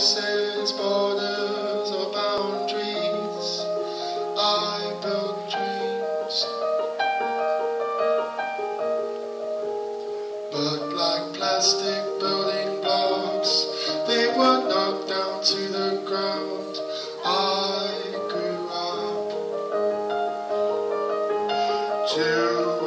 transcends borders or boundaries. I build dreams. But like plastic building blocks, they were knocked down to the ground. I grew up to